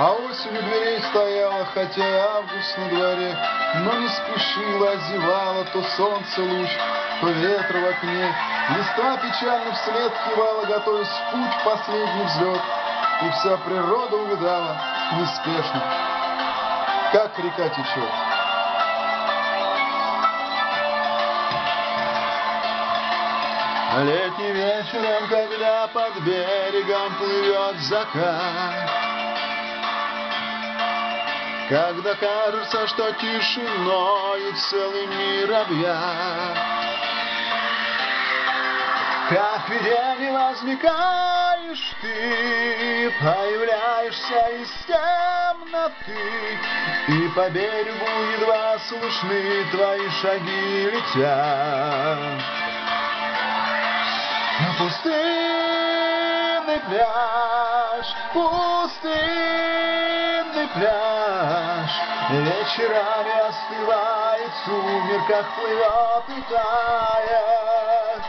А осень у дверей стояла, хотя и август на дворе, Но не спешила, озевала то солнце луч, то ветра в окне. Листва печально вслед кивала, готовясь в путь последний взлет. И вся природа увидала неспешно, как река течет. Летним вечером, когда под берегом плывет закат, Когда кажется, что тишиною целый мир объят, Как видение возникаешь ты, Появляешься из темноты, И по берегу едва слышны твои шаги летят. Пустынный пляж, пустынный пляж, Вечерами остывает, в сумерках плывет и тает.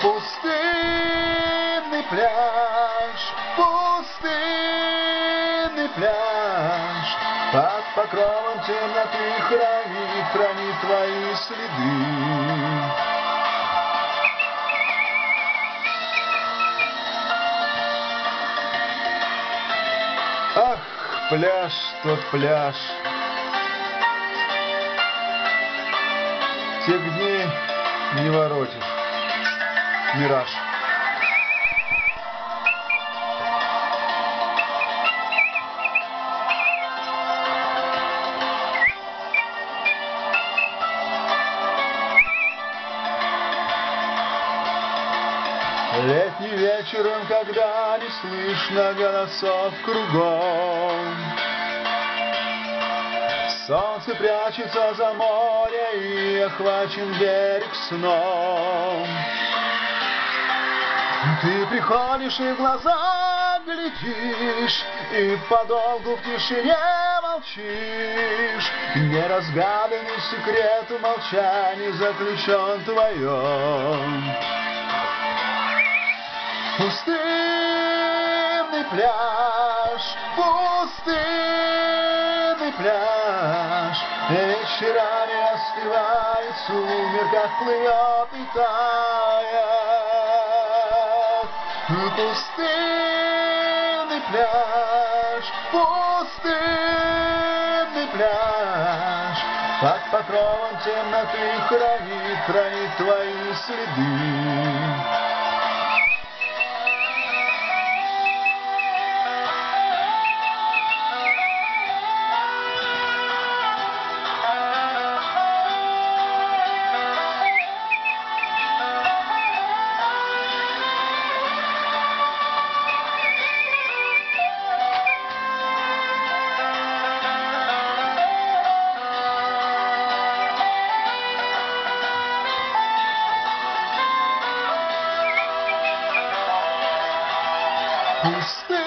Пустынный пляж, пустынный пляж, Под покровом темноты хранит, хранит твои следы. Пляж, тот пляж. Тех дней не воротишь. Мираж. Летним вечером, когда не слышно голосов кругом, Солнце прячется за море и охвачен берег сном. Ты приходишь и в глаза глядишь, И подолгу в тишине молчишь. Неразгаданный секрет в молчании заключен твоем. Пустынный пляж, пустынный пляж, Вечерами остывает, в сумерках плывет и тает. Пустынный пляж, пустынный пляж, Под покровом темноты хранит, хранит твои следы. Пустынный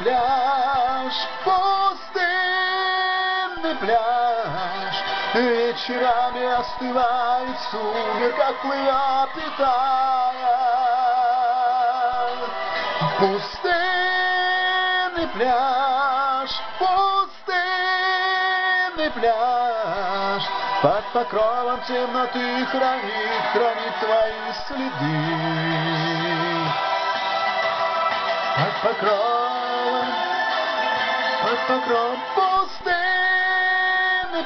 пляж, пустынный пляж, Вечерами остывает, сумерках плывет и тает. Пустынный пляж, пустынный пляж, Под покровом темноты хранит, хранит твои следы. Покровом, под покровом пустынный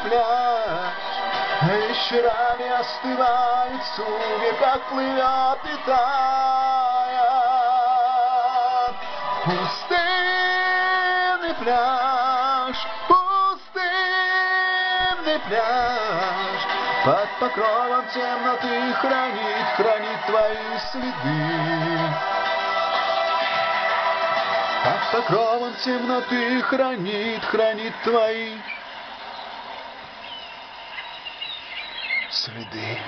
пляж. Вечерами остывает, сумерках плывет и тает. Пустынный пляж, пустынный пляж. Под покровом темноты хранит, хранит твои следы под покровом темноты хранит, хранит твои следы.